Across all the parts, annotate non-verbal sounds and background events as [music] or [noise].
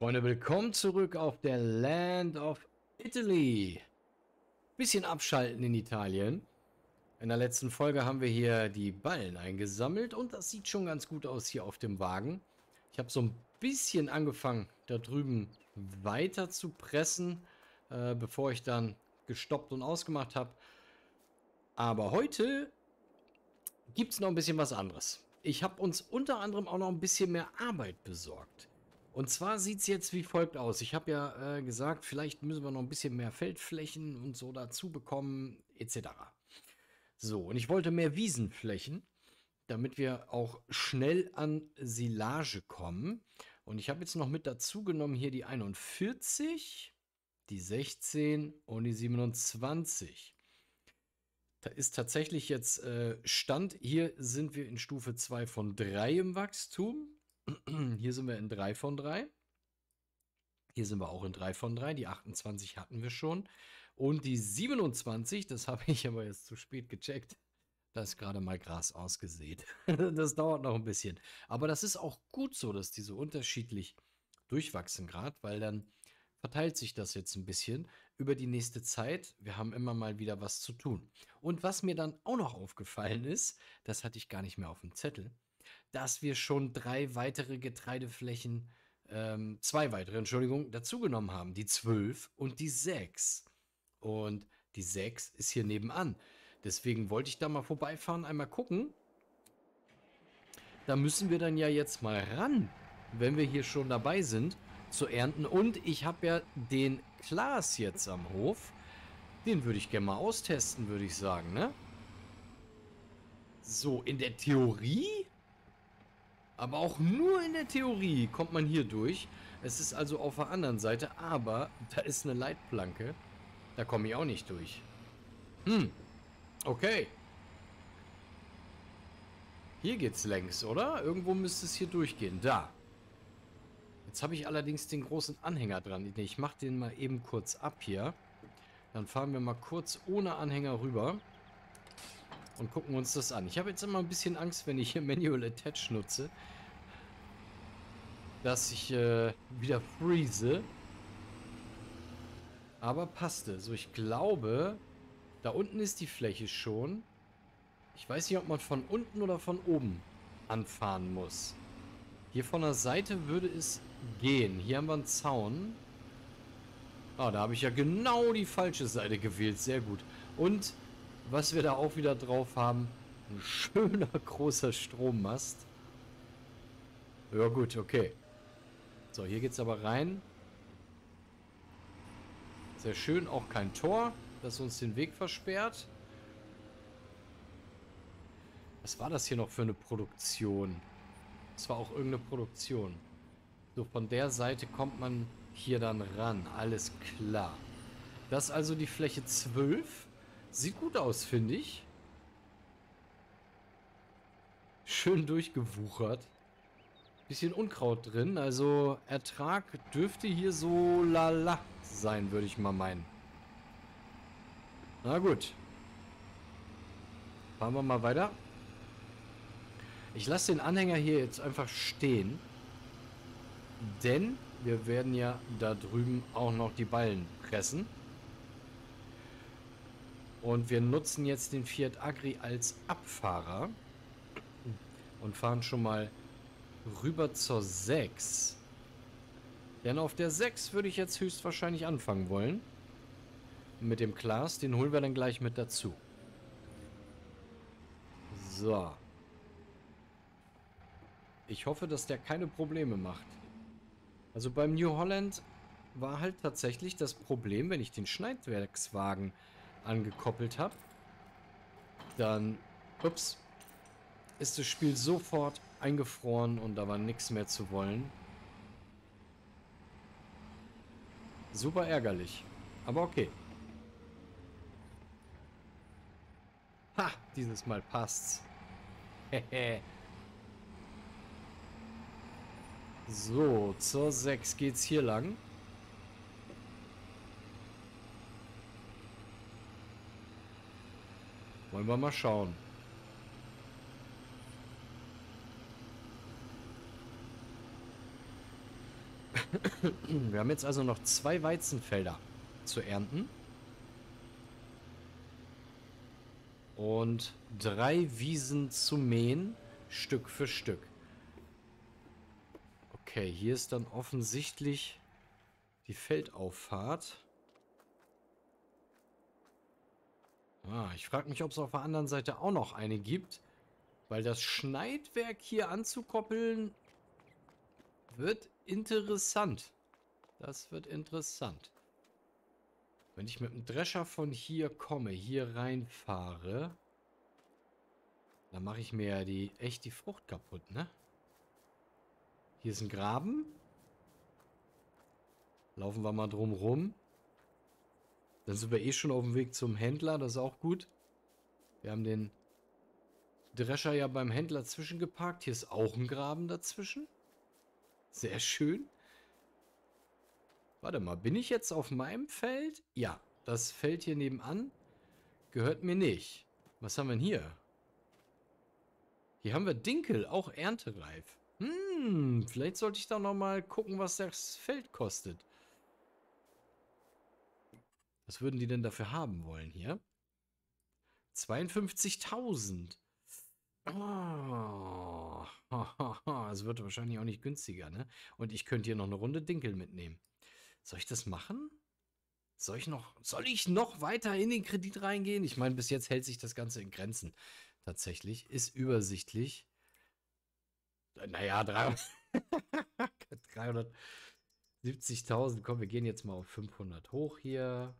Freunde, willkommen zurück auf der Land of Italy. Bisschen abschalten in Italien. In der letzten Folge haben wir hier die Ballen eingesammelt und das sieht schon ganz gut aus hier auf dem Wagen. Ich habe so ein bisschen angefangen, da drüben weiter zu pressen, äh, bevor ich dann gestoppt und ausgemacht habe. Aber heute gibt es noch ein bisschen was anderes. Ich habe uns unter anderem auch noch ein bisschen mehr Arbeit besorgt. Und zwar sieht es jetzt wie folgt aus. Ich habe ja äh, gesagt, vielleicht müssen wir noch ein bisschen mehr Feldflächen und so dazu bekommen, etc. So, und ich wollte mehr Wiesenflächen, damit wir auch schnell an Silage kommen. Und ich habe jetzt noch mit dazu genommen hier die 41, die 16 und die 27. Da ist tatsächlich jetzt äh, Stand. Hier sind wir in Stufe 2 von 3 im Wachstum. Hier sind wir in 3 von 3. Hier sind wir auch in 3 von 3. Die 28 hatten wir schon. Und die 27, das habe ich aber jetzt zu spät gecheckt. Da ist gerade mal Gras ausgesät. [laughs] das dauert noch ein bisschen. Aber das ist auch gut so, dass die so unterschiedlich durchwachsen gerade, weil dann verteilt sich das jetzt ein bisschen über die nächste Zeit. Wir haben immer mal wieder was zu tun. Und was mir dann auch noch aufgefallen ist, das hatte ich gar nicht mehr auf dem Zettel, dass wir schon drei weitere Getreideflächen, ähm, zwei weitere, Entschuldigung, dazugenommen haben. Die 12 und die 6. Und die 6 ist hier nebenan. Deswegen wollte ich da mal vorbeifahren, einmal gucken. Da müssen wir dann ja jetzt mal ran, wenn wir hier schon dabei sind, zu ernten. Und ich habe ja den Klaas jetzt am Hof. Den würde ich gerne mal austesten, würde ich sagen, ne? So, in der Theorie aber auch nur in der Theorie kommt man hier durch. Es ist also auf der anderen Seite, aber da ist eine Leitplanke. Da komme ich auch nicht durch. Hm. Okay. Hier geht's längs, oder? Irgendwo müsste es hier durchgehen. Da. Jetzt habe ich allerdings den großen Anhänger dran. Ich mache den mal eben kurz ab hier. Dann fahren wir mal kurz ohne Anhänger rüber und gucken uns das an. Ich habe jetzt immer ein bisschen Angst, wenn ich hier Manual Attach nutze, dass ich äh, wieder freeze. Aber passte. So, ich glaube, da unten ist die Fläche schon. Ich weiß nicht, ob man von unten oder von oben anfahren muss. Hier von der Seite würde es gehen. Hier haben wir einen Zaun. Ah, da habe ich ja genau die falsche Seite gewählt. Sehr gut. Und was wir da auch wieder drauf haben, ein schöner [laughs] großer Strommast. Ja gut, okay. So, hier geht es aber rein. Sehr schön, auch kein Tor, das uns den Weg versperrt. Was war das hier noch für eine Produktion? Das war auch irgendeine Produktion. So, von der Seite kommt man hier dann ran. Alles klar. Das ist also die Fläche 12. Sieht gut aus, finde ich. Schön durchgewuchert. Bisschen Unkraut drin. Also Ertrag dürfte hier so lala sein, würde ich mal meinen. Na gut. Fahren wir mal weiter. Ich lasse den Anhänger hier jetzt einfach stehen. Denn wir werden ja da drüben auch noch die Ballen pressen. Und wir nutzen jetzt den Fiat Agri als Abfahrer und fahren schon mal rüber zur 6. Denn auf der 6 würde ich jetzt höchstwahrscheinlich anfangen wollen. Mit dem Klaas, den holen wir dann gleich mit dazu. So. Ich hoffe, dass der keine Probleme macht. Also beim New Holland war halt tatsächlich das Problem, wenn ich den Schneidwerkswagen angekoppelt habe, dann, ups, ist das Spiel sofort eingefroren und da war nichts mehr zu wollen. Super ärgerlich. Aber okay. Ha, dieses Mal passt's. Hehe. [laughs] so, zur 6 geht's hier lang. Wollen wir mal schauen. Wir haben jetzt also noch zwei Weizenfelder zu ernten. Und drei Wiesen zu mähen, Stück für Stück. Okay, hier ist dann offensichtlich die Feldauffahrt. Ah, ich frage mich, ob es auf der anderen Seite auch noch eine gibt. Weil das Schneidwerk hier anzukoppeln wird interessant. Das wird interessant. Wenn ich mit dem Drescher von hier komme, hier reinfahre, dann mache ich mir ja die, echt die Frucht kaputt, ne? Hier ist ein Graben. Laufen wir mal drum rum. Dann sind wir eh schon auf dem Weg zum Händler, das ist auch gut. Wir haben den Drescher ja beim Händler zwischengeparkt. Hier ist auch ein Graben dazwischen. Sehr schön. Warte mal, bin ich jetzt auf meinem Feld? Ja, das Feld hier nebenan gehört mir nicht. Was haben wir denn hier? Hier haben wir Dinkel, auch erntereif. Hm, vielleicht sollte ich da nochmal gucken, was das Feld kostet. Was würden die denn dafür haben wollen hier? 52.000. Oh. [laughs] Es wird wahrscheinlich auch nicht günstiger, ne? Und ich könnte hier noch eine Runde Dinkel mitnehmen. Soll ich das machen? Soll ich noch, soll ich noch weiter in den Kredit reingehen? Ich meine, bis jetzt hält sich das Ganze in Grenzen. Tatsächlich. Ist übersichtlich. Naja, 370.000. [laughs] Komm, wir gehen jetzt mal auf 500 hoch hier.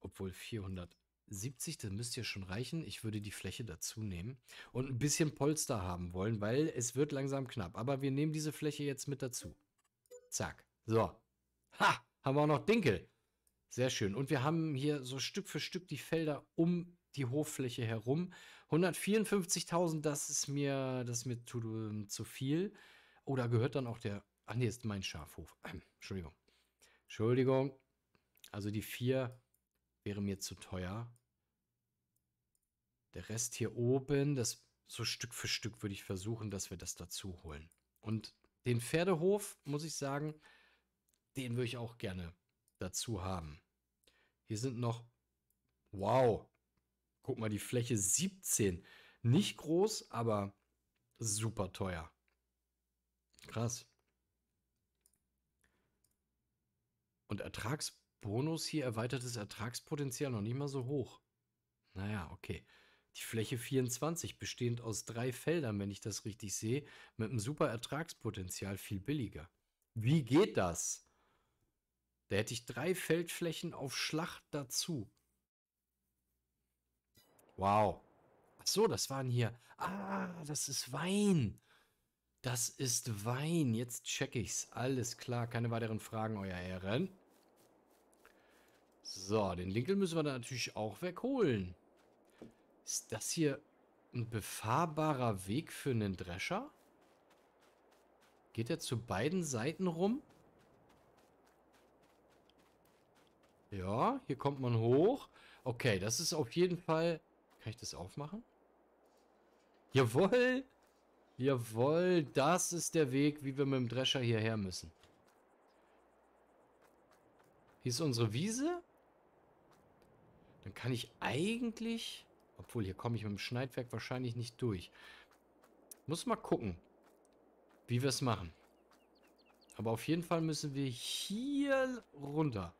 Obwohl 400 70, das müsste ja schon reichen. Ich würde die Fläche dazu nehmen und ein bisschen Polster haben wollen, weil es wird langsam knapp. Aber wir nehmen diese Fläche jetzt mit dazu. Zack. So. Ha! Haben wir auch noch Dinkel. Sehr schön. Und wir haben hier so Stück für Stück die Felder um die Hoffläche herum. 154.000, das ist mir, das ist mir zu, zu viel. Oh, da gehört dann auch der... Ach nee, ist mein Schafhof. Ähm, [clears throat] Entschuldigung. Entschuldigung. Also die vier wäre mir zu teuer. Der Rest hier oben, das so Stück für Stück würde ich versuchen, dass wir das dazu holen. Und den Pferdehof, muss ich sagen, den würde ich auch gerne dazu haben. Hier sind noch, wow, guck mal, die Fläche 17. Nicht groß, aber super teuer. Krass. Und Ertragsbonus hier, erweitertes Ertragspotenzial noch nicht mal so hoch. Naja, okay. Die Fläche 24, bestehend aus drei Feldern, wenn ich das richtig sehe, mit einem super Ertragspotenzial viel billiger. Wie geht das? Da hätte ich drei Feldflächen auf Schlacht dazu. Wow. Ach so, das waren hier. Ah, das ist Wein. Das ist Wein. Jetzt check ich's. Alles klar. Keine weiteren Fragen, euer Ehren. So, den Linkel müssen wir da natürlich auch wegholen. Ist das hier ein befahrbarer Weg für einen Drescher? Geht er zu beiden Seiten rum? Ja, hier kommt man hoch. Okay, das ist auf jeden Fall... Kann ich das aufmachen? Jawohl! Jawohl, das ist der Weg, wie wir mit dem Drescher hierher müssen. Hier ist unsere Wiese. Dann kann ich eigentlich... Obwohl, hier komme ich mit dem Schneidwerk wahrscheinlich nicht durch. Muss mal gucken, wie wir es machen. Aber auf jeden Fall müssen wir hier runter.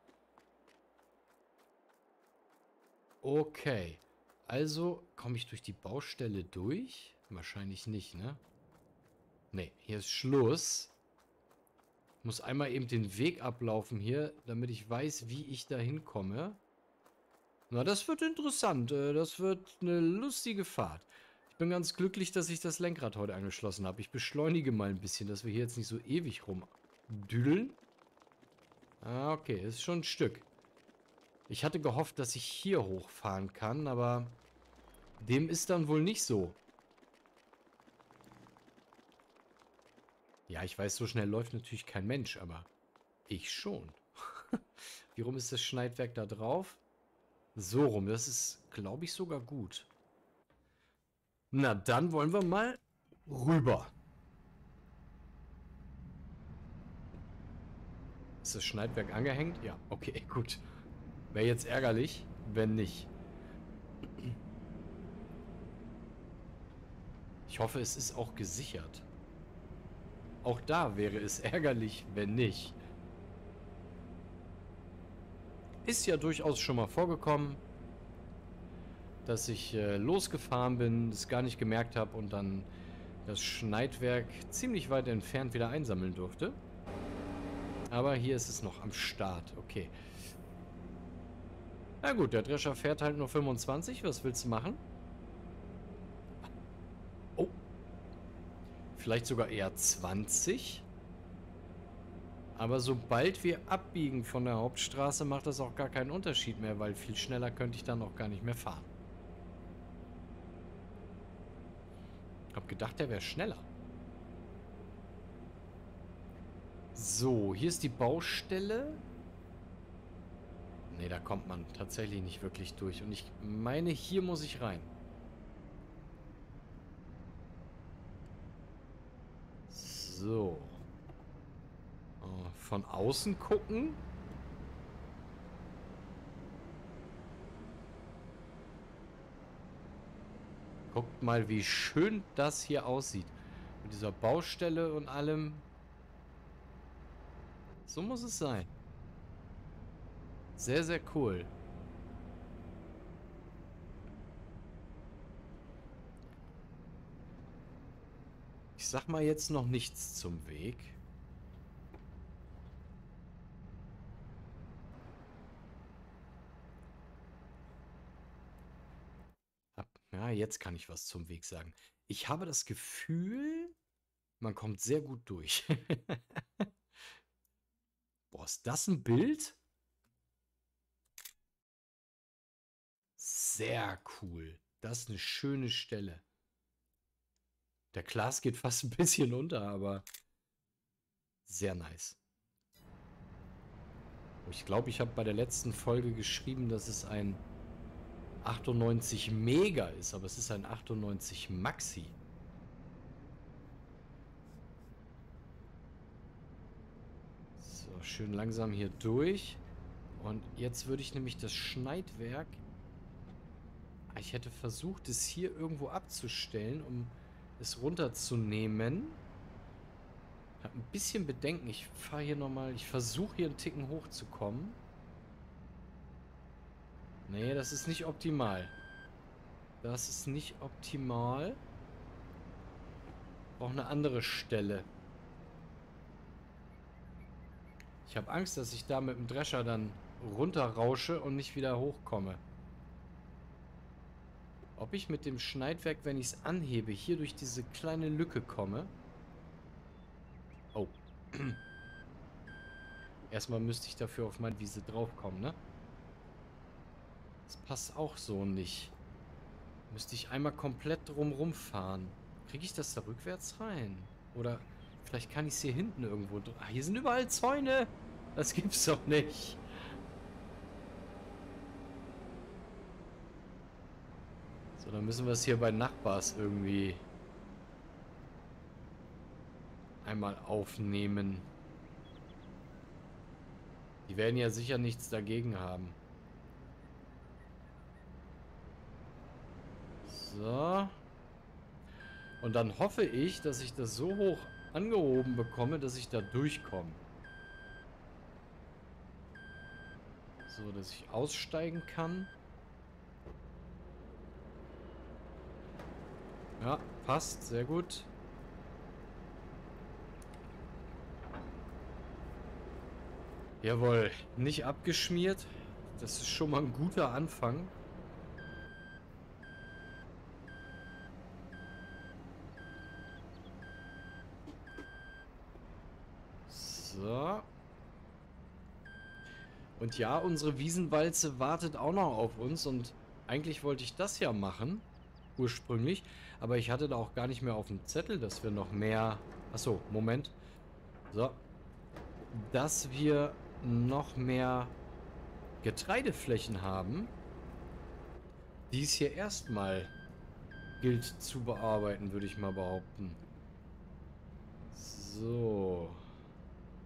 Okay. Also komme ich durch die Baustelle durch? Wahrscheinlich nicht, ne? Ne, hier ist Schluss. Muss einmal eben den Weg ablaufen hier, damit ich weiß, wie ich da hinkomme. Na, das wird interessant. Äh, das wird eine lustige Fahrt. Ich bin ganz glücklich, dass ich das Lenkrad heute angeschlossen habe. Ich beschleunige mal ein bisschen, dass wir hier jetzt nicht so ewig rumdüdeln. Ah, okay, ist schon ein Stück. Ich hatte gehofft, dass ich hier hochfahren kann, aber dem ist dann wohl nicht so. Ja, ich weiß, so schnell läuft natürlich kein Mensch, aber ich schon. [laughs] Wie rum ist das Schneidwerk da drauf? So rum, das ist, glaube ich, sogar gut. Na, dann wollen wir mal rüber. Ist das Schneidwerk angehängt? Ja, okay, [laughs] gut. Wäre jetzt ärgerlich, wenn nicht. Ich hoffe, es ist auch gesichert. Auch da wäre es [laughs] ärgerlich, wenn nicht. Ist ja durchaus schon mal vorgekommen, dass ich äh, losgefahren bin, es gar nicht gemerkt habe und dann das Schneidwerk ziemlich weit entfernt wieder einsammeln durfte. Aber hier ist es noch am Start. Okay. Na gut, der Drescher fährt halt nur 25. Was willst du machen? Oh. Vielleicht sogar eher 20. Aber sobald wir abbiegen von der Hauptstraße, macht das auch gar keinen Unterschied mehr, weil viel schneller könnte ich dann auch gar nicht mehr fahren. Hab gedacht, der wäre schneller. So, hier ist die Baustelle. Ne, da kommt man tatsächlich nicht wirklich durch. Und ich meine, hier muss ich rein. So. Oh, von außen gucken. Guckt mal, wie schön das hier aussieht. Mit dieser Baustelle und allem. So muss es sein. Sehr, sehr cool. Ich sag mal jetzt noch nichts zum Weg. Ja, jetzt kann ich was zum Weg sagen. Ich habe das Gefühl, man kommt sehr gut durch. [laughs] Boah, ist das ein Bild? Sehr cool. Das ist eine schöne Stelle. Der Glas geht fast ein bisschen unter, aber sehr nice. Ich glaube, ich habe bei der letzten Folge geschrieben, dass es ein 98 Mega ist, aber es ist ein 98 Maxi. So, schön langsam hier durch. Und jetzt würde ich nämlich das Schneidwerk... Ich hätte versucht, es hier irgendwo abzustellen, um es runterzunehmen. Ich habe ein bisschen Bedenken. Ich fahre hier nochmal... Ich versuche hier einen Ticken hochzukommen. Nee, das ist nicht optimal. Das ist nicht optimal. Brauche eine andere Stelle. Ich habe Angst, dass ich da mit dem Drescher dann runterrausche und nicht wieder hochkomme. Ob ich mit dem Schneidwerk, wenn ich es anhebe, hier durch diese kleine Lücke komme? Oh. [clears throat] Erstmal müsste ich dafür auf meine Wiese draufkommen, ne? Das passt auch so nicht. Müsste ich einmal komplett drumrum fahren. Kriege ich das da rückwärts rein? Oder vielleicht kann ich es hier hinten irgendwo... Ah, hier sind überall Zäune! Das gibt's doch nicht. So, dann müssen wir es hier bei Nachbars irgendwie einmal aufnehmen. Die werden ja sicher nichts dagegen haben. So. Und dann hoffe ich, dass ich das so hoch angehoben bekomme, dass ich da durchkomme. So, dass ich aussteigen kann. Ja, passt. Sehr gut. Jawohl, nicht abgeschmiert. Das ist schon mal ein guter Anfang. So. Und ja, unsere Wiesenwalze wartet auch noch auf uns und eigentlich wollte ich das ja machen, ursprünglich, aber ich hatte da auch gar nicht mehr auf dem Zettel, dass wir noch mehr... Achso, Moment. So. Dass wir noch mehr Getreideflächen haben, die es hier erstmal gilt zu bearbeiten, würde ich mal behaupten. So.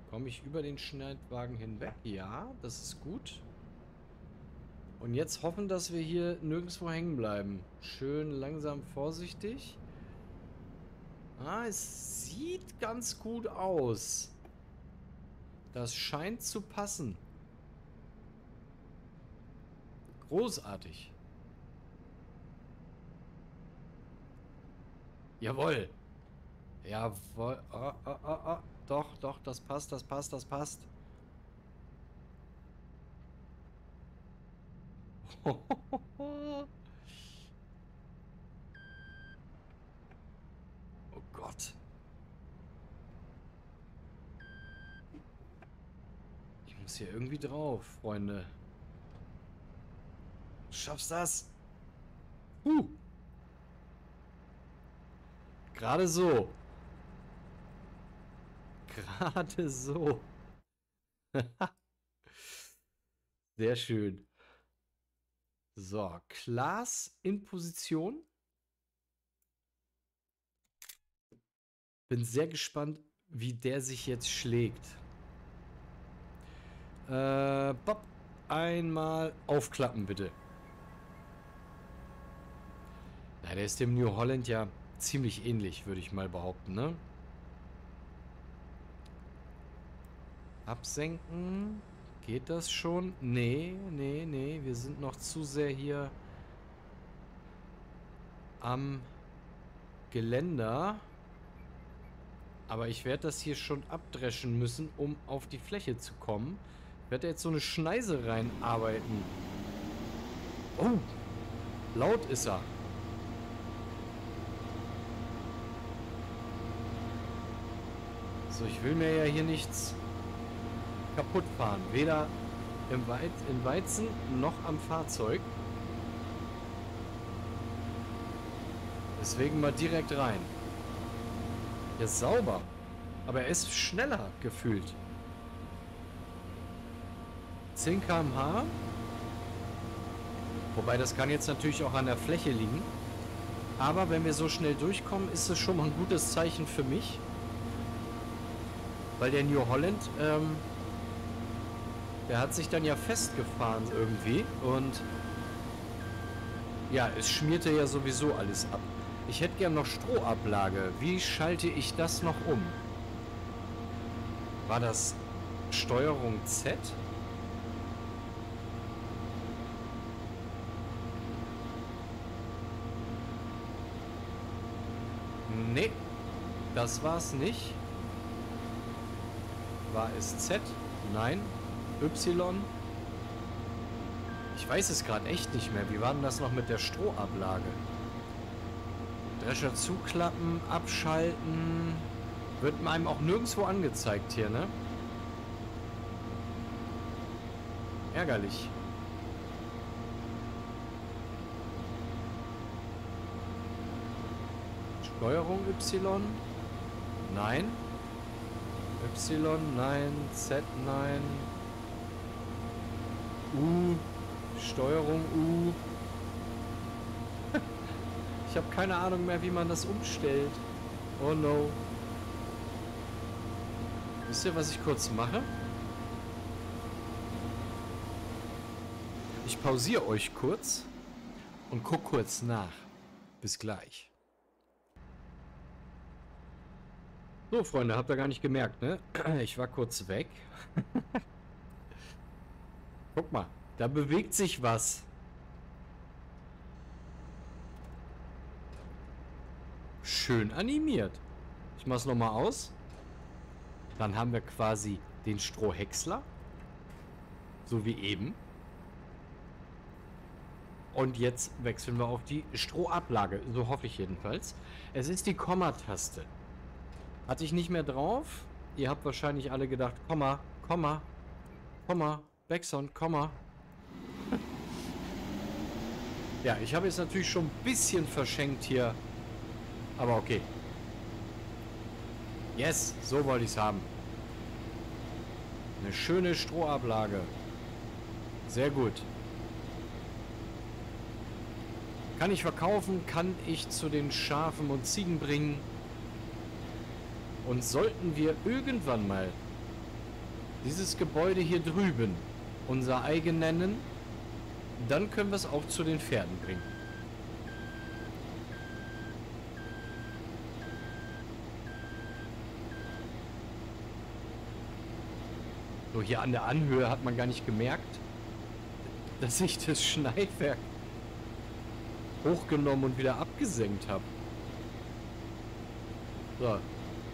Komme ich über den Schneidwagen hinweg? Ja, das ist gut. Und jetzt hoffen, dass wir hier nirgendwo hängen bleiben. Schön langsam vorsichtig. Ah, es sieht ganz gut aus. Das scheint zu passen. Großartig. Jawohl. Jawohl. Oh, oh, oh, oh. Doch, doch, das passt, das passt, das passt. [laughs] oh Gott. Ich muss hier irgendwie drauf, Freunde. Du schaffst das. Uh. Gerade so. Gerade so. [laughs] Sehr schön. So, Klaas in Position. Bin sehr gespannt, wie der sich jetzt schlägt. Äh, Bob, einmal aufklappen, bitte. Ja, der ist dem New Holland ja ziemlich ähnlich, würde ich mal behaupten, ne? Absenken. Geht das schon? Nee, nee, nee. Wir sind noch zu sehr hier am Geländer. Aber ich werde das hier schon abdreschen müssen, um auf die Fläche zu kommen. Ich werde jetzt so eine Schneise reinarbeiten. Oh, laut ist er. So, ich will mir ja hier nichts kaputt fahren. Weder im, im Weizen noch am Fahrzeug. Deswegen mal direkt rein. Ja, sauber. Aber er ist schneller gefühlt. 10 km/h. Wobei das kann jetzt natürlich auch an der Fläche liegen. Aber wenn wir so schnell durchkommen, ist es schon mal ein gutes Zeichen für mich. Weil der New Holland ähm, der hat sich dann ja festgefahren irgendwie und ja, es schmierte ja sowieso alles ab. Ich hätte gern noch Strohablage. Wie schalte ich das noch um? War das Steuerung Z? Nee, das war es nicht. War es Z? Nein, Y. Ich weiß es gerade echt nicht mehr. Wie war denn das noch mit der Strohablage? Drescher zuklappen, abschalten. Wird einem auch nirgendwo angezeigt hier, ne? Ärgerlich. Steuerung Y? Nein. Y, nein. Z, nein. U. Steuerung U. [laughs] ich habe keine Ahnung mehr, wie man das umstellt. Oh no. Wisst ihr, was ich kurz mache? Ich pausiere euch kurz und guck kurz nach. Bis gleich. So, Freunde, habt ihr gar nicht gemerkt, ne? Ich war kurz weg. [laughs] Guck mal, da bewegt sich was. Schön animiert. Ich mach's nochmal aus. Dann haben wir quasi den Strohhäcksler. So wie eben. Und jetzt wechseln wir auf die Strohablage. So hoffe ich jedenfalls. Es ist die Komma-Taste. Hatte ich nicht mehr drauf. Ihr habt wahrscheinlich alle gedacht, Komma, Komma, Komma, Backsound, Komma. ja, ich habe jetzt natürlich schon ein bisschen verschenkt hier. Aber okay. Yes, so wollte ich es haben. Eine schöne Strohablage. Sehr gut. Kann ich verkaufen, kann ich zu den Schafen und Ziegen bringen. Und sollten wir irgendwann mal dieses Gebäude hier drüben unser eigen nennen, dann können wir es auch zu den Pferden bringen. So, hier an der Anhöhe hat man gar nicht gemerkt, dass ich das Schneidwerk hochgenommen und wieder abgesenkt habe. So,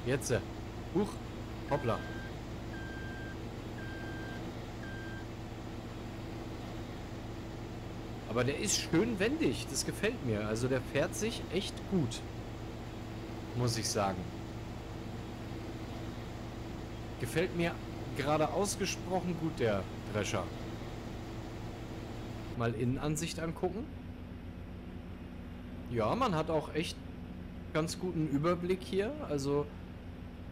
jetzt. Äh, huch, hoppla. Aber der ist schön wendig. Das gefällt mir. Also der fährt sich echt gut. Muss ich sagen. Gefällt mir gerade ausgesprochen gut, der Drescher. Mal Innenansicht angucken. Ja, man hat auch echt ganz guten Überblick hier. Also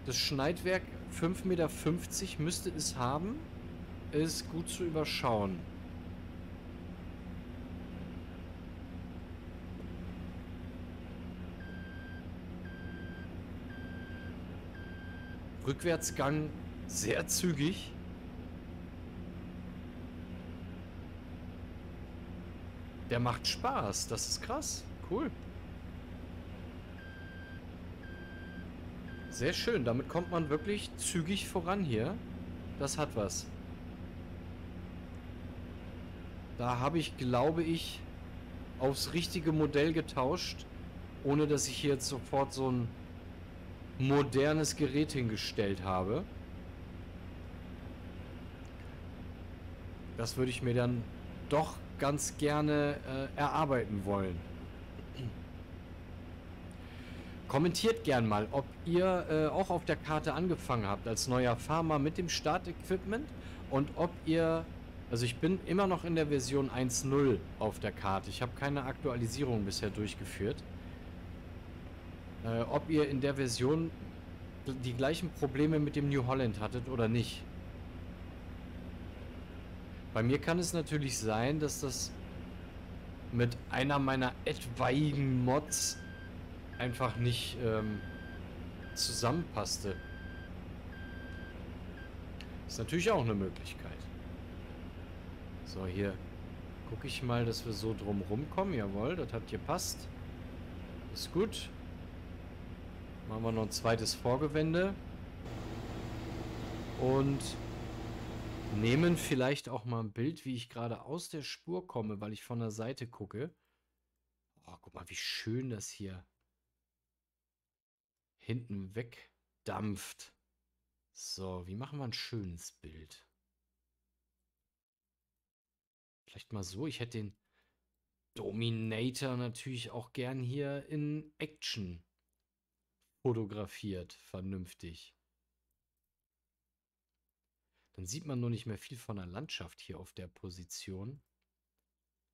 das Schneidwerk 5,50 Meter müsste es haben. Ist gut zu überschauen. Rückwärtsgang sehr zügig. Der macht Spaß. Das ist krass. Cool. Sehr schön. Damit kommt man wirklich zügig voran hier. Das hat was. Da habe ich, glaube ich, aufs richtige Modell getauscht. Ohne dass ich hier jetzt sofort so ein modernes Gerät hingestellt habe. Das würde ich mir dann doch ganz gerne äh, erarbeiten wollen. Kommentiert gern mal, ob ihr äh, auch auf der Karte angefangen habt als neuer Farmer mit dem Startequipment und ob ihr, also ich bin immer noch in der Version 1.0 auf der Karte. Ich habe keine Aktualisierung bisher durchgeführt. Äh, ob ihr in der Version die gleichen Probleme mit dem New Holland hattet oder nicht. Bei mir kann es natürlich sein, dass das mit einer meiner etwaigen Mods einfach nicht ähm, zusammenpasste. Ist natürlich auch eine Möglichkeit. So, hier gucke ich mal, dass wir so drum rumkommen. Jawohl, das hat gepasst. Ist gut. Machen wir noch ein zweites Vorgewende. Und nehmen vielleicht auch mal ein Bild, wie ich gerade aus der Spur komme, weil ich von der Seite gucke. Oh, guck mal, wie schön das hier hinten wegdampft. So, wie machen wir ein schönes Bild? Vielleicht mal so. Ich hätte den Dominator natürlich auch gern hier in Action fotografiert. Vernünftig. Dann sieht man nur nicht mehr viel von der Landschaft hier auf der Position.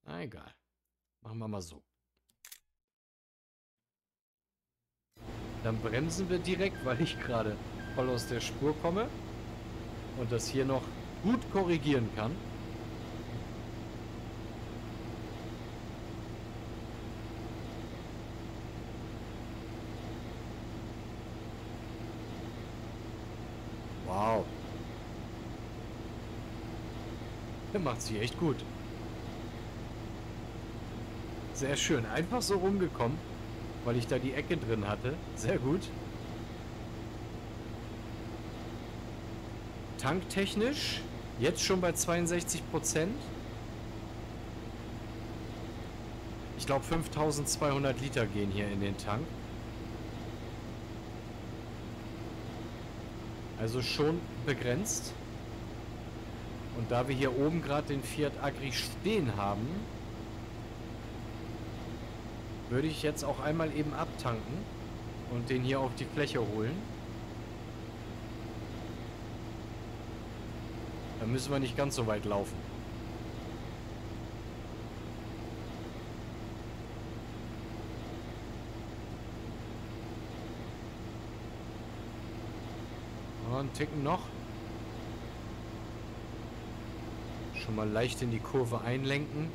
Na egal. Machen wir mal so. Dann bremsen wir direkt, weil ich gerade voll aus der Spur komme. Und das hier noch gut korrigieren kann. Wow. Der macht sich echt gut. Sehr schön. Einfach so rumgekommen, weil ich da die Ecke drin hatte. Sehr gut. Tanktechnisch jetzt schon bei 62 Prozent. Ich glaube 5200 Liter gehen hier in den Tank. Also schon begrenzt. Und da wir hier oben gerade den Fiat Agri stehen haben, würde ich jetzt auch einmal eben abtanken und den hier auf die Fläche holen. Dann müssen wir nicht ganz so weit laufen. einen Ticken noch. schon mal leicht in die Kurve einlenken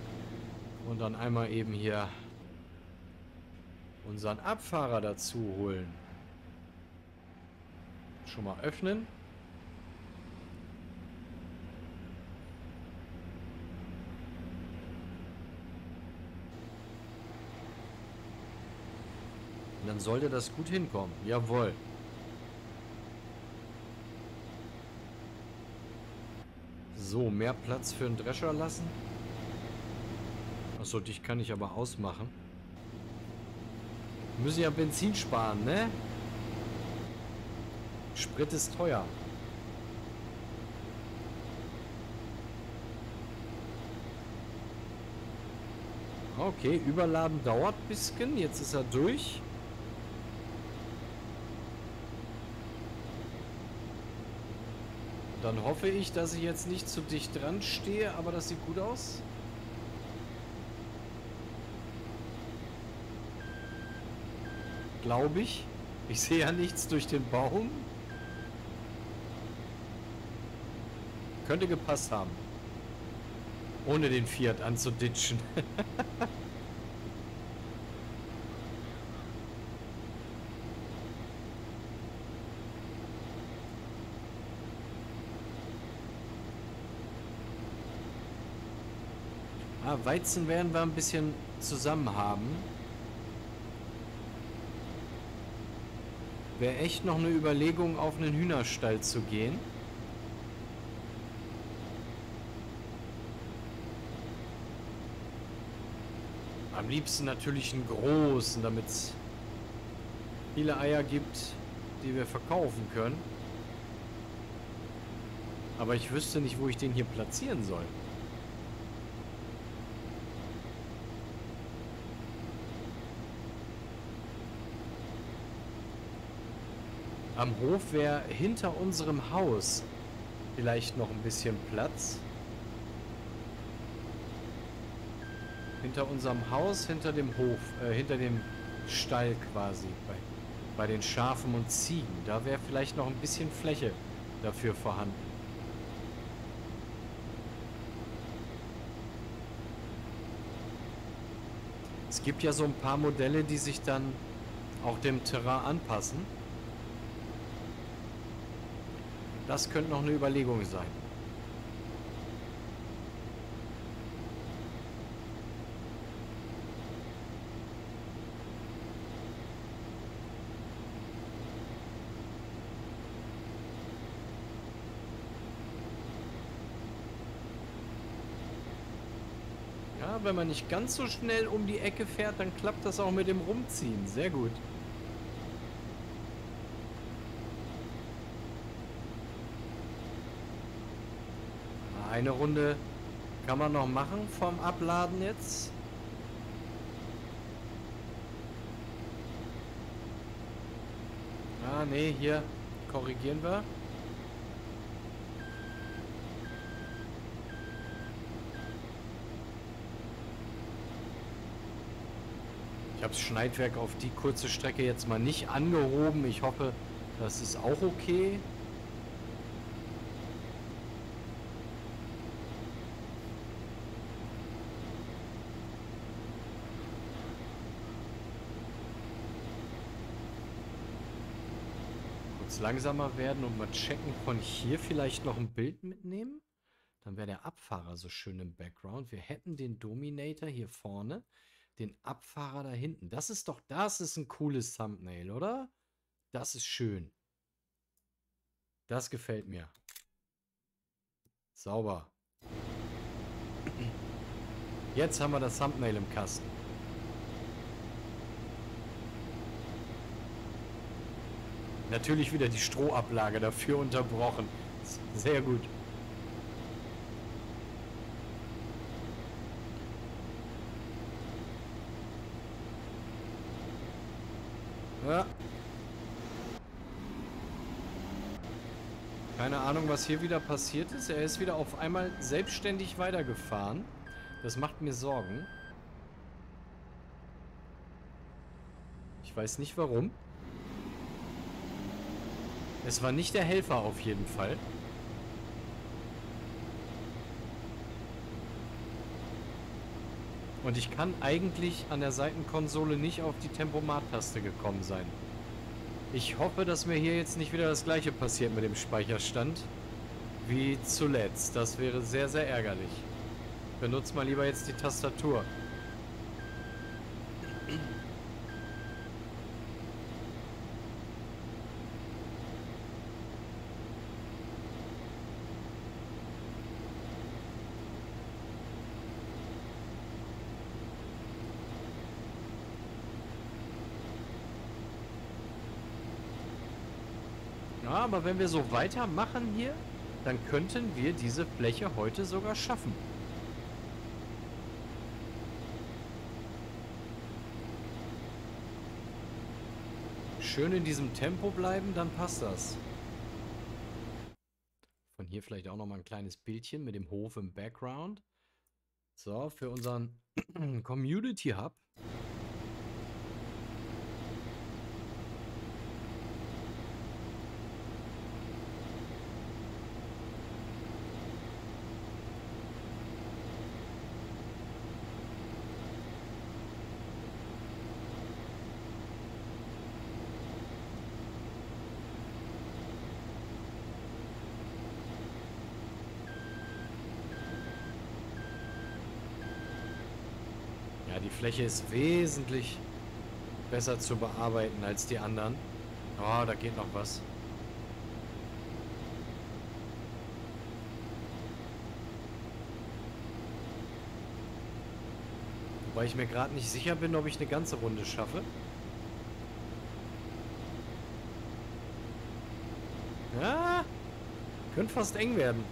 und dann einmal eben hier unseren Abfahrer dazu holen. Schon mal öffnen. Und dann sollte das gut hinkommen. Jawohl. So, mehr Platz für einen Drescher lassen. Achso, dich kann ich aber ausmachen. Müssen ja Benzin sparen, ne? Sprit ist teuer. Okay, Überladen dauert ein bisschen. Jetzt ist er durch. Dann hoffe ich, dass ich jetzt nicht zu dicht dran stehe, aber das sieht gut aus. Glaube ich. Ich sehe ja nichts durch den Baum. Könnte gepasst haben. Ohne den Fiat anzuditschen. [laughs] Weizen werden wir ein bisschen zusammen haben. Wäre echt noch eine Überlegung, auf einen Hühnerstall zu gehen. Am liebsten natürlich einen großen, damit es viele Eier gibt, die wir verkaufen können. Aber ich wüsste nicht, wo ich den hier platzieren soll. Am Hof wäre hinter unserem Haus vielleicht noch ein bisschen Platz. Hinter unserem Haus, hinter dem Hof, äh, hinter dem Stall quasi. Bei, bei den Schafen und Ziegen. Da wäre vielleicht noch ein bisschen Fläche dafür vorhanden. Es gibt ja so ein paar Modelle, die sich dann auch dem Terrain anpassen. Das könnte noch eine Überlegung sein. wenn man nicht ganz so schnell um die Ecke fährt, dann klappt das auch mit dem Rumziehen. Sehr gut. Eine Runde kann man noch machen vom Abladen jetzt. Ah, nee, hier korrigieren wir. Ich habe das Schneidwerk auf die kurze Strecke jetzt mal nicht angehoben. Ich hoffe, das ist auch okay. Langsamer werden und mal checken, von hier vielleicht noch ein Bild mitnehmen. Dann wäre der Abfahrer so schön im Background. Wir hätten den Dominator hier vorne den Abfahrer da hinten. Das ist doch, das ist ein cooles Thumbnail, oder? Das ist schön. Das gefällt mir. Sauber. Jetzt haben wir das Thumbnail im Kasten. Natürlich wieder die Strohablage dafür unterbrochen. Sehr gut. Ja. Keine Ahnung, was hier wieder passiert ist. Er ist wieder auf einmal selbstständig weitergefahren. Das macht mir Sorgen. Ich weiß nicht warum. Es war nicht der Helfer auf jeden Fall. Und ich kann eigentlich an der Seitenkonsole nicht auf die Tempomat-Taste gekommen sein. Ich hoffe, dass mir hier jetzt nicht wieder das gleiche passiert mit dem Speicherstand wie zuletzt. Das wäre sehr, sehr ärgerlich. Benutzt mal lieber jetzt die aber wenn wir so weitermachen hier, dann könnten wir diese Fläche heute sogar schaffen. Schön in diesem Tempo bleiben, dann passt das. Von hier vielleicht auch noch mal ein kleines Bildchen mit dem Hof im Background. So, für unseren [clears throat] Community Hub. die Fläche ist wesentlich besser zu bearbeiten als die anderen. Oh, da geht noch was. Wobei ich mir gerade nicht sicher bin, ob ich eine ganze Runde schaffe. Ja, könnte fast eng werden.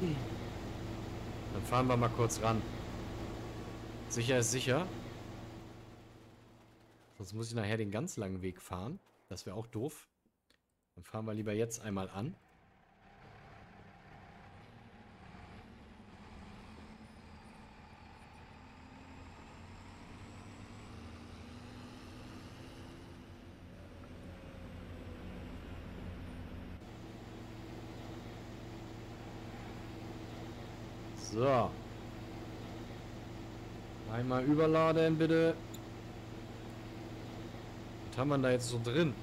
Dann fahren wir mal kurz ran. Sicher ist sicher. Sonst muss ich nachher den ganz langen Weg fahren. Das wäre auch doof. Dann fahren wir lieber jetzt einmal an. So. Einmal überladen, bitte. Was haben wir da jetzt so drin?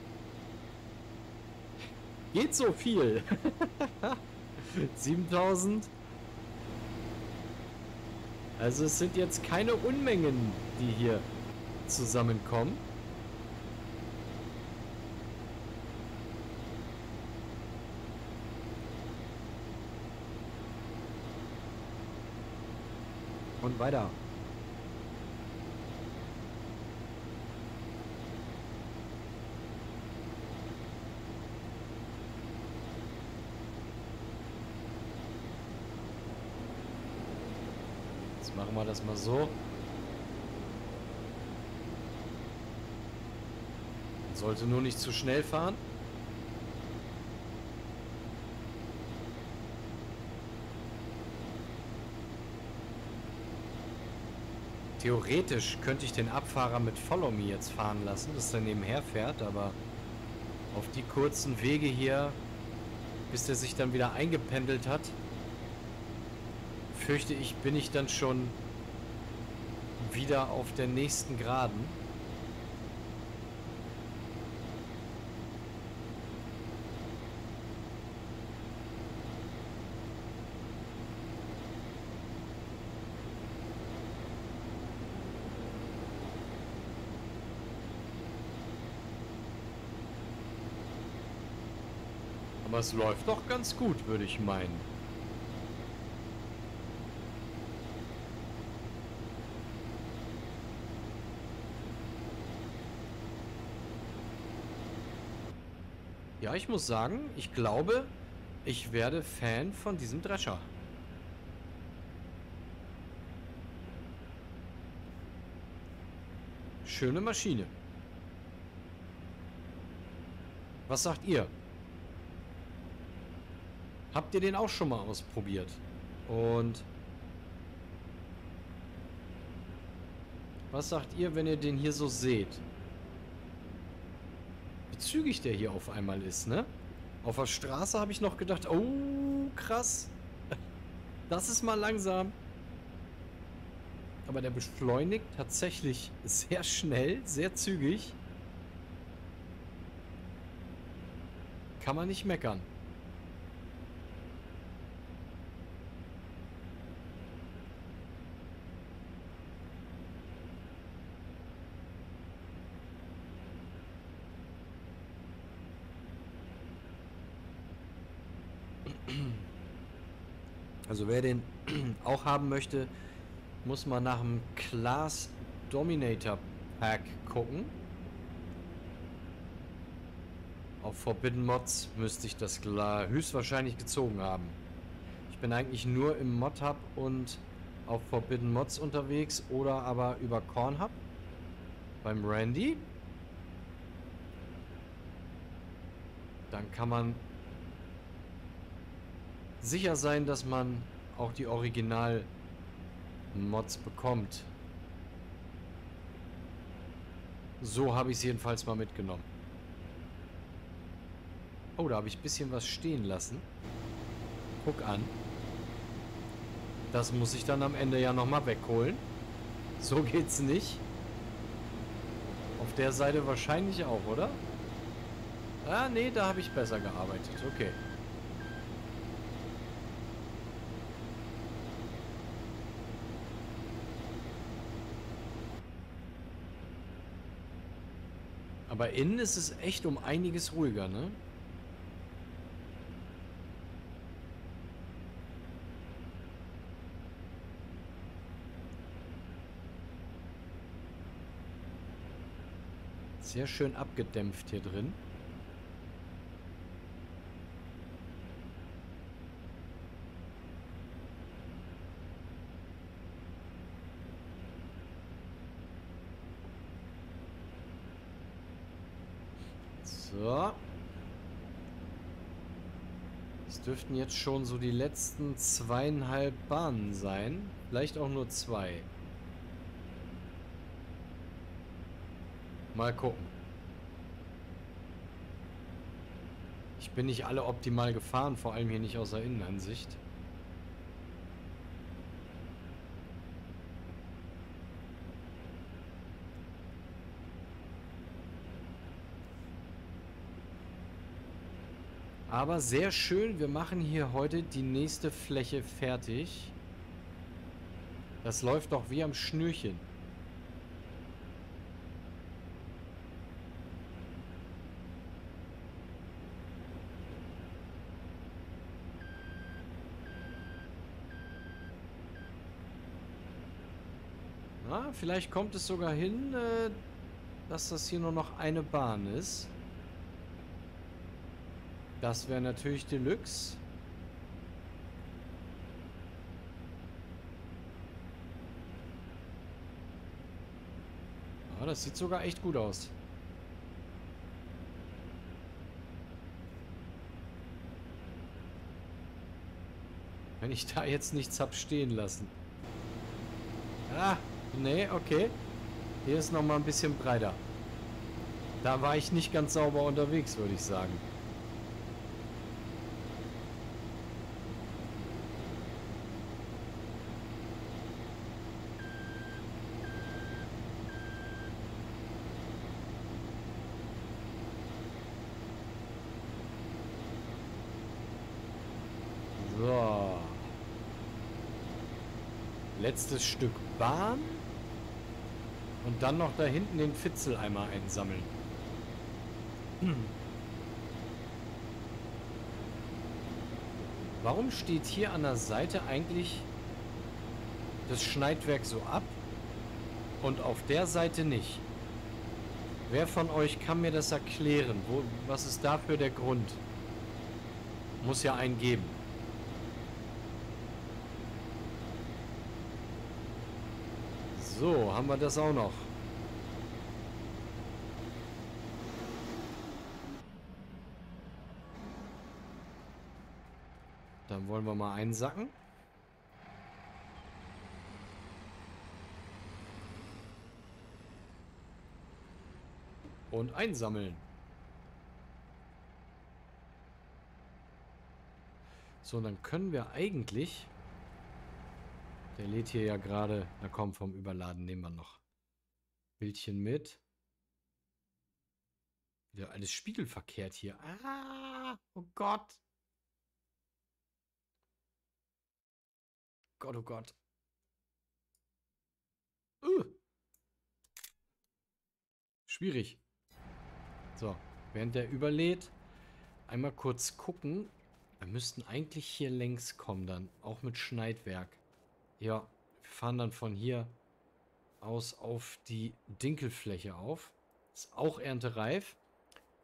Geht so viel. [laughs] 7000. Also es sind jetzt keine Unmengen, die hier zusammenkommen. Und weiter. machen wir das mal so. Sollte nur nicht zu schnell fahren. Theoretisch könnte ich den Abfahrer mit Follow Me jetzt fahren lassen, dass er nebenher fährt, aber auf die kurzen Wege hier, bis er sich dann wieder eingependelt hat, fürchte ich, bin ich dann schon wieder auf der nächsten Geraden. Aber es läuft doch ganz gut, würde ich meinen. Ja, ich muss sagen, ich glaube, ich werde Fan von diesem Drescher. Schöne Maschine. Was sagt ihr? Habt ihr den auch schon mal ausprobiert? Und was sagt ihr, wenn ihr den hier so seht? Zügig der hier auf einmal ist, ne? Auf der Straße habe ich noch gedacht, oh, krass. Das ist mal langsam. Aber der beschleunigt tatsächlich sehr schnell, sehr zügig. Kann man nicht meckern. Also wer den [clears throat] auch haben möchte, muss mal nach dem Class Dominator Pack gucken. Auf Forbidden Mods müsste ich das höchstwahrscheinlich gezogen haben. Ich bin eigentlich nur im Mod Hub und auf Forbidden Mods unterwegs oder aber über Corn Hub beim Randy. Dann kann man sicher sein, dass man auch die Original Mods bekommt. So habe ich es jedenfalls mal mitgenommen. Oh, da habe ich ein bisschen was stehen lassen. Guck an. Das muss ich dann am Ende ja nochmal wegholen. So geht's nicht. Auf der Seite wahrscheinlich auch, oder? Ah, nee, da habe ich besser gearbeitet. Okay. Aber innen ist es echt um einiges ruhiger, ne? Sehr schön abgedämpft hier drin. So. Es dürften jetzt schon so die letzten zweieinhalb Bahnen sein. Vielleicht auch nur zwei. Mal gucken. Ich bin nicht alle optimal gefahren, vor allem hier nicht aus der Innenansicht. Aber sehr schön, wir machen hier heute die nächste Fläche fertig. Das läuft doch wie am Schnürchen. Na, vielleicht kommt es sogar hin, äh, dass das hier nur noch eine Bahn ist. Das wäre natürlich Deluxe. Ja, das sieht sogar echt gut aus. Wenn ich da jetzt nichts hab stehen lassen. Ah, Nee, okay. Hier ist noch mal ein bisschen breiter. Da war ich nicht ganz sauber unterwegs, würde ich sagen. So. Letztes Stück Bahn. Und dann noch da hinten den Fitzeleimer einsammeln. Hm. Warum steht hier an der Seite eigentlich das Schneidwerk so ab und auf der Seite nicht? Wer von euch kann mir das erklären? Wo, was ist dafür der Grund? Muss ja einen geben. So, haben wir das auch noch. Dann wollen wir mal einsacken. Und einsammeln. So, dann können wir eigentlich der lädt hier ja gerade. Na komm, vom Überladen nehmen wir noch. Bildchen mit. Wieder alles spiegelverkehrt hier. Ah, oh Gott. Gott, oh Gott. Uh. Schwierig. So, während der überlädt, einmal kurz gucken. Wir müssten eigentlich hier längs kommen dann, auch mit Schneidwerk. Ja, wir fahren dann von hier aus auf die Dinkelfläche auf. Ist auch erntereif.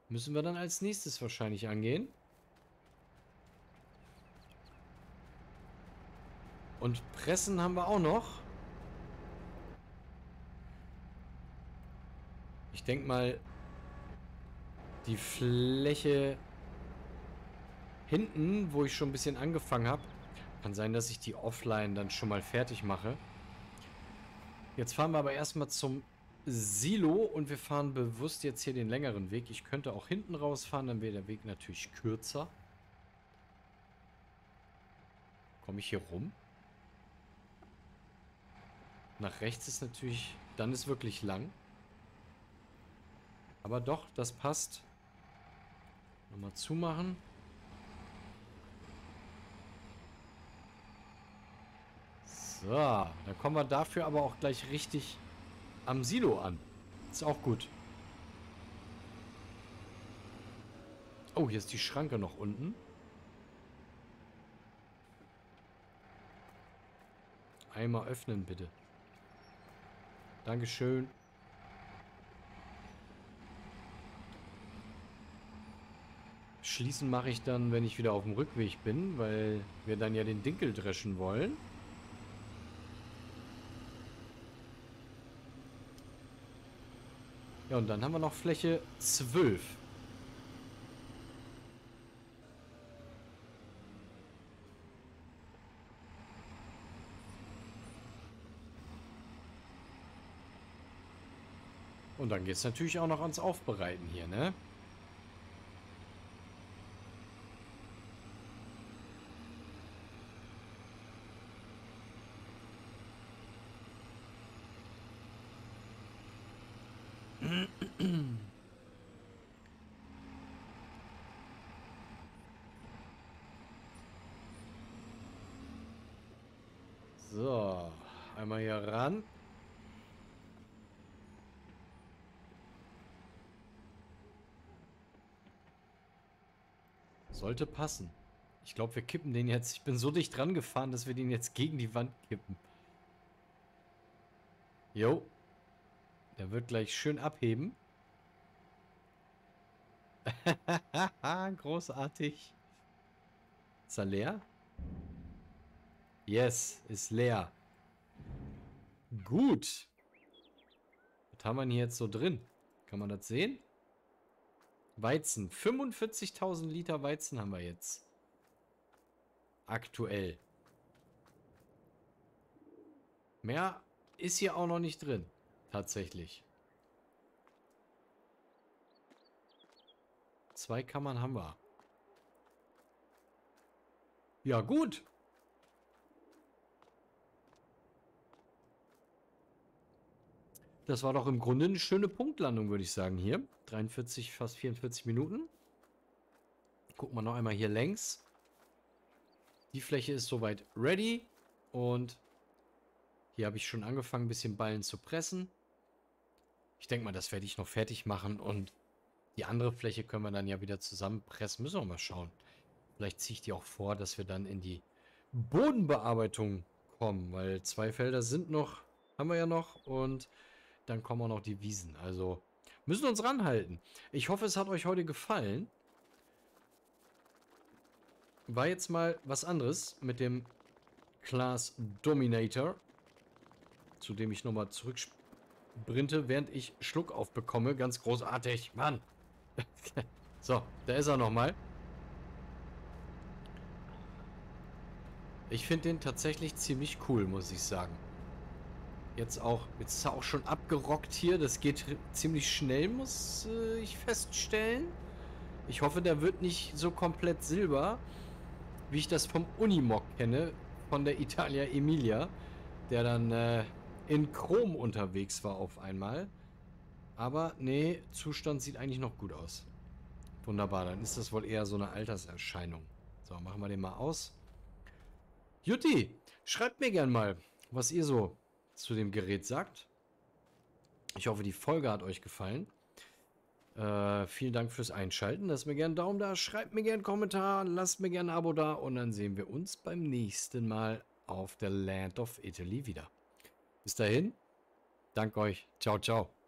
Müssen wir dann als nächstes wahrscheinlich angehen. Und Pressen haben wir auch noch. Ich denke mal, die Fläche hinten, wo ich schon ein bisschen angefangen habe, kann sein, dass ich die offline dann schon mal fertig mache. Jetzt fahren wir aber erstmal zum Silo und wir fahren bewusst jetzt hier den längeren Weg. Ich könnte auch hinten rausfahren, dann wäre der Weg natürlich kürzer. Komme ich hier rum? Nach rechts ist natürlich, dann ist wirklich lang. Aber doch, das passt. Nochmal zumachen. So, dann kommen wir dafür aber auch gleich richtig am Silo an. Ist auch gut. Oh, hier ist die Schranke noch unten. Einmal öffnen, bitte. Dankeschön. Schließen mache ich dann, wenn ich wieder auf dem Rückweg bin, weil wir dann ja den Dinkel dreschen wollen. Ja, und dann haben wir noch Fläche 12. Und dann geht es natürlich auch noch ans Aufbereiten hier, ne? So, einmal hier ran. Sollte passen. Ich glaube, wir kippen den jetzt. Ich bin so dicht dran gefahren, dass wir den jetzt gegen die Wand kippen. Jo. Der wird gleich schön abheben. [laughs] Großartig. Ist er leer? Yes, ist leer. Gut. Was haben wir denn hier jetzt so drin? Kann man das sehen? Weizen. 45.000 Liter Weizen haben wir jetzt. Aktuell. Mehr ist hier auch noch nicht drin. Tatsächlich. Zwei Kammern haben wir. Ja, gut. Das war doch im Grunde eine schöne Punktlandung, würde ich sagen, hier. 43, fast 44 Minuten. Gucken wir noch einmal hier längs. Die Fläche ist soweit ready. Und hier habe ich schon angefangen, ein bisschen Ballen zu pressen. Ich denke mal, das werde ich noch fertig machen. Und die andere Fläche können wir dann ja wieder zusammenpressen. Müssen wir mal schauen. Vielleicht ziehe ich die auch vor, dass wir dann in die Bodenbearbeitung kommen. Weil zwei Felder sind noch, haben wir ja noch. Und dann kommen auch noch die Wiesen. Also müssen uns ranhalten. Ich hoffe, es hat euch heute gefallen. War jetzt mal was anderes mit dem Class Dominator. Zu dem ich nochmal zurücksprinte, während ich Schluck aufbekomme. Ganz großartig. Mann. [laughs] so, da ist er nochmal. Ich finde den tatsächlich ziemlich cool, muss ich sagen. Jetzt auch, jetzt ist er auch schon abgerockt hier. Das geht ziemlich schnell, muss äh, ich feststellen. Ich hoffe, der wird nicht so komplett silber, wie ich das vom Unimog kenne, von der Italia Emilia, der dann äh, in Chrom unterwegs war auf einmal. Aber nee, Zustand sieht eigentlich noch gut aus. Wunderbar, dann ist das wohl eher so eine Alterserscheinung. So, machen wir den mal aus. Jutti, schreibt mir gern mal, was ihr so zu dem Gerät sagt. Ich hoffe, die Folge hat euch gefallen. Äh, vielen Dank fürs Einschalten. Lasst mir gerne einen Daumen da, schreibt mir gerne einen Kommentar, lasst mir gerne ein Abo da und dann sehen wir uns beim nächsten Mal auf der Land of Italy wieder. Bis dahin, danke euch. Ciao, ciao.